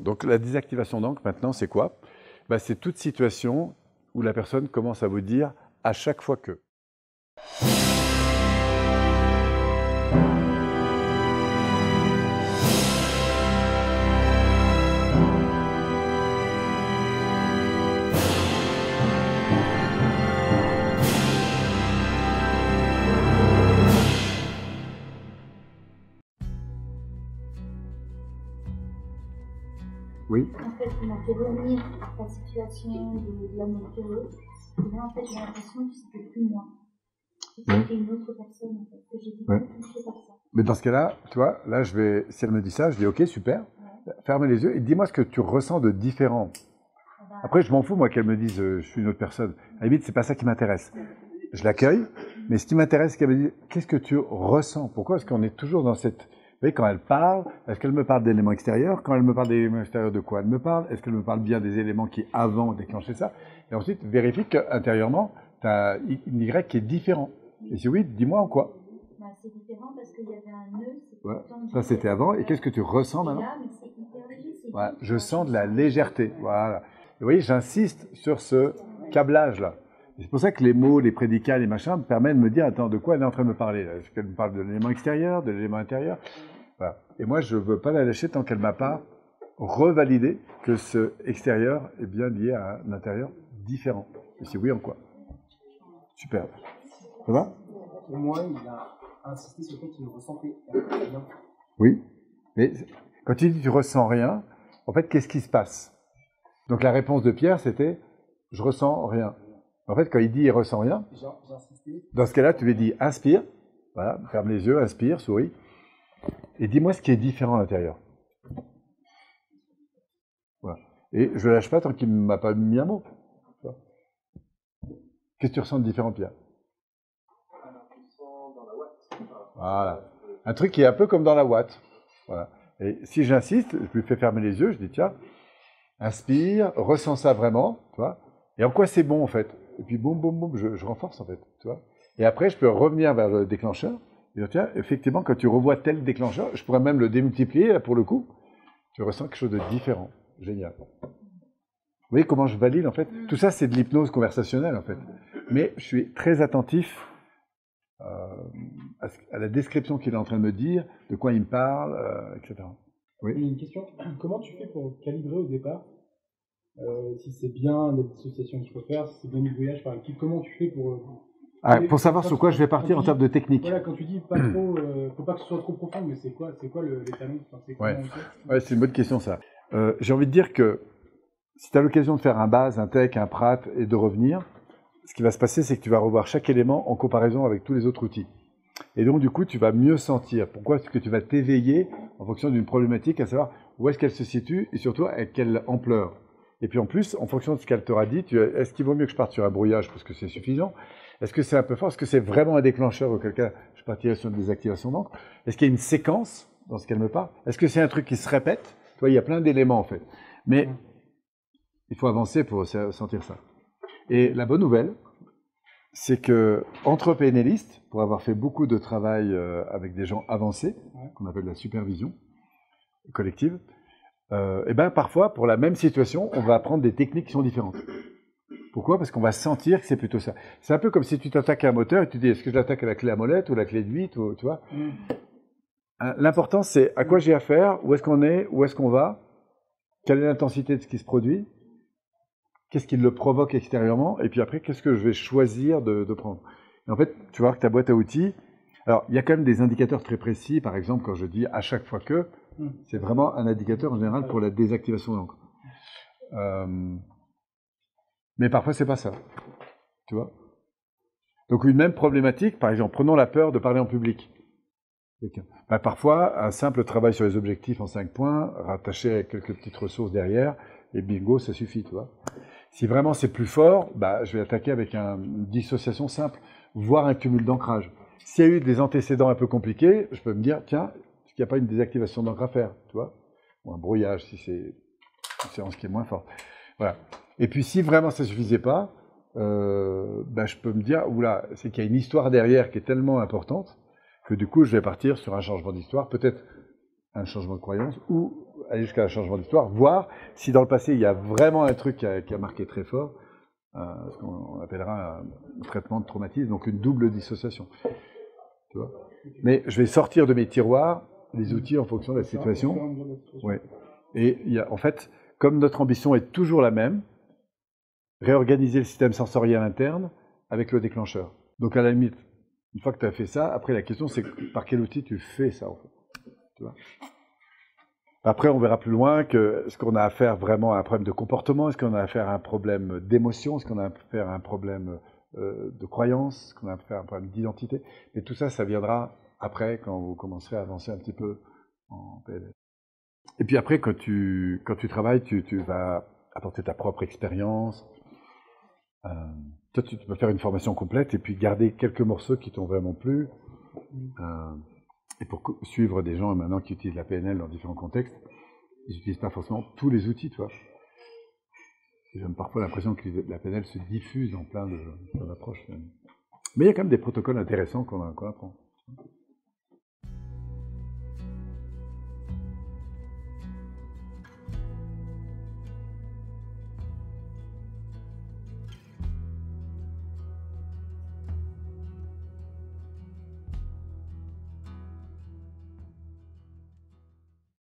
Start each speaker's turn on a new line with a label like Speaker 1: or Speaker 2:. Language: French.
Speaker 1: Donc la désactivation d'encre maintenant, c'est quoi? Bah, C'est toute situation où la personne commence à vous dire à chaque fois que. Oui.
Speaker 2: En fait, il m'a fait revenir à ta situation de, l'amour heureux. Et là, en fait, j'ai l'impression que c'était plus moi. C'était une autre personne, en fait, que j'ai été
Speaker 1: Ouais.
Speaker 2: touchée par ça.
Speaker 1: Mais dans ce cas-là, tu vois, là, je vais, si elle me dit ça, je dis ok, super. Ferme les yeux et dis-moi ce que tu ressens de différent.
Speaker 2: Ah bah,
Speaker 1: Après, je m'en fous, moi, qu'elle me dise euh, je suis une autre personne. À la limite, c'est pas ça qui m'intéresse. Je l'accueille, mais ce qui m'intéresse, c'est qu'elle me dise qu'est-ce que tu ressens? Pourquoi est-ce qu'on est toujours dans cette. Voyez, quand elle parle, est-ce qu'elle me parle d'éléments extérieurs? Quand elle me parle d'éléments extérieurs, de quoi elle me parle? Est-ce qu'elle me parle bien des éléments qui, avant, déclenchaient ça? Et ensuite, vérifie qu'intérieurement, tu as une Y qui est différent. Et si oui, dis-moi en quoi.
Speaker 2: bah, c'est différent parce qu'il y avait un nœud.
Speaker 1: Ouais,
Speaker 2: tendu.
Speaker 1: Ça, c'était avant. Et qu'est-ce que tu ressens maintenant?
Speaker 2: là,
Speaker 1: Voilà, je sens de la légèreté. Voilà. Et vous voyez, j'insiste sur ce câblage-là. C'est pour ça que les mots, les prédicats, les machins me permettent de me dire, attends, de quoi elle est en train de me parler Est-ce qu'elle me parle de l'élément extérieur, de l'élément intérieur? Voilà. Et moi, je ne veux pas la lâcher tant qu'elle ne m'a pas revalidé que ce extérieur est bien lié à un intérieur différent. Et si oui, en quoi? Super. Ça va?
Speaker 3: Pour moi, il a insisté sur le fait qu'il ne ressentait rien.
Speaker 1: Oui. Mais quand tu dis tu ressens rien, en fait, qu'est-ce qui se passe? Donc la réponse de Pierre, c'était je ressens rien. En fait, quand il dit il ressent rien, dans ce cas-là, tu lui dis inspire, voilà, ferme les yeux, inspire, souris, et dis-moi ce qui est différent à l'intérieur. Voilà. Et je ne lâche pas tant qu'il ne m'a pas mis un mot. Qu'est-ce que tu ressens de différent, Pierre? Voilà. Un truc qui est un peu comme dans la Watt. Voilà. Et si j'insiste, je lui fais fermer les yeux, je dis tiens, inspire, ressens ça vraiment, tu vois. Et en quoi c'est bon en fait? Et puis boum, boum, boum, je, je renforce en fait, tu vois. Et après, je peux revenir vers le déclencheur et dire tiens, effectivement, quand tu revois tel déclencheur, je pourrais même le démultiplier là, pour le coup. Tu ressens quelque chose de différent. Génial. Vous voyez comment je valide en fait? Tout ça, c'est de l'hypnose conversationnelle en fait. Mais je suis très attentif euh, à, la description qu'il est en train de me dire, de quoi il me parle, euh, etc.
Speaker 3: Et une question, comment tu fais pour calibrer au départ? Euh, si c'est bien la dissociation que je peux faire, si c'est bien du voyage par équipe, comment tu fais pour... euh,
Speaker 1: Ah, pour savoir sur quoi je vais partir en termes de technique.
Speaker 3: Voilà, quand tu dis pas trop, euh, faut pas que ce soit trop profond, mais c'est quoi, c'est quoi le, les talons enfin, c'est
Speaker 1: Ouais, c'est une bonne question ça. Euh, J'ai envie de dire que si tu as l'occasion de faire un base, un tech, un prat et de revenir, ce qui va se passer, c'est que tu vas revoir chaque élément en comparaison avec tous les autres outils. Et donc, du coup, tu vas mieux sentir. Pourquoi? Parce que tu vas t'éveiller en fonction d'une problématique, à savoir où est-ce qu'elle se situe et surtout à quelle ampleur. Et puis en plus, en fonction de ce qu'elle t'aura dit, est-ce qu'il vaut mieux que je parte sur un brouillage parce que c'est suffisant? Est-ce que c'est un peu fort? Est-ce que c'est vraiment un déclencheur Auquel cas, je partirai sur une désactivation d'encre. Est-ce qu'il y a une séquence dans ce qu'elle me parle? Est-ce que c'est un truc qui se répète? Tu vois, il y a plein d'éléments en fait. Mais il faut avancer pour se- sentir ça. Et la bonne nouvelle, c'est que entre pour avoir fait beaucoup de travail euh, avec des gens avancés, qu'on appelle la supervision collective, euh, et ben parfois, pour la même situation, on va apprendre des techniques qui sont différentes. Pourquoi? Parce qu'on va sentir que c'est plutôt ça. C'est un peu comme si tu t'attaques à un moteur et tu dis est-ce que je l'attaque à la clé à molette ou la clé de 8 ou, tu vois?
Speaker 3: Mm.
Speaker 1: Hein, L'important, c'est à quoi j'ai affaire, où est-ce qu'on est, où est-ce qu'on va, quelle est l'intensité de ce qui se produit, qu'est-ce qui le provoque extérieurement, et puis après, qu'est-ce que je vais choisir de, de prendre. Et en fait, tu vas voir que ta boîte à outils, alors il y a quand même des indicateurs très précis, par exemple, quand je dis à chaque fois que. C'est vraiment un indicateur en général pour la désactivation d'encre. Euh, mais parfois, c'est pas ça. Tu vois? Donc, une même problématique, par exemple, prenons la peur de parler en public. Ben, parfois, un simple travail sur les objectifs en cinq points, rattaché avec quelques petites ressources derrière, et bingo, ça suffit, tu vois. Si vraiment c'est plus fort, bah, je vais attaquer avec un- une dissociation simple, voire un cumul d'ancrage. S'il y a eu des antécédents un peu compliqués, je peux me dire, tiens, qu'il n'y a pas une désactivation d'encre à faire, tu vois Ou un brouillage, si c'est une séance qui est moins forte. Voilà. Et puis, si vraiment ça ne suffisait pas, euh, ben, je peux me dire, oula, c'est qu'il y a une histoire derrière qui est tellement importante que du coup, je vais partir sur un changement d'histoire, peut-être un changement de croyance ou aller jusqu'à un changement d'histoire, voir si dans le passé il y a vraiment un truc qui a, marqué très fort, euh, ce qu'on appellera un traitement de traumatisme, donc une double dissociation. Tu vois Mais je vais sortir de mes tiroirs les outils en fonction de la situation. Ouais. Et il y a, en fait, comme notre ambition est toujours la même, réorganiser le système sensoriel interne avec le déclencheur. Donc à la limite, une fois que tu as fait ça, après la question c'est par quel outil tu fais ça en fait. Tu vois? Après, on verra plus loin que ce qu'on a à faire vraiment à un problème de comportement, est-ce qu'on a à faire un problème d'émotion, est-ce qu'on a à faire un problème euh, de croyance, est-ce qu'on a à faire un problème d'identité. Mais tout ça, ça viendra après, quand vous commencerez à avancer un petit peu en PNL. Et puis après, quand tu, quand tu travailles, tu, tu vas apporter ta propre expérience. Euh, toi, tu peux faire une formation complète et puis garder quelques morceaux qui t'ont vraiment plu. Euh, et pour suivre des gens maintenant qui utilisent la PNL dans différents contextes, ils n'utilisent pas forcément tous les outils, tu vois. J'ai parfois l'impression que la PNL se diffuse en plein d'approches. Mais il y a quand même des protocoles intéressants qu'on qu apprend.